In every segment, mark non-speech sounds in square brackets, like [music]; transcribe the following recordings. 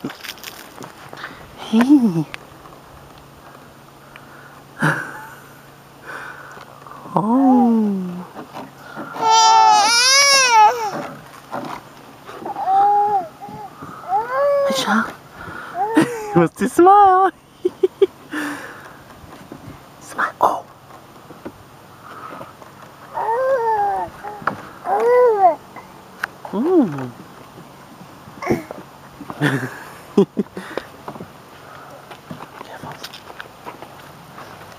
Hey. oh. Aisha. What's the smile? smile. Oh. Mm. [laughs] [laughs] Careful.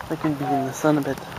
I can be in the sun a bit.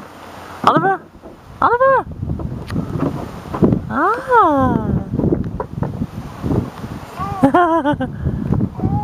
Ah. [laughs]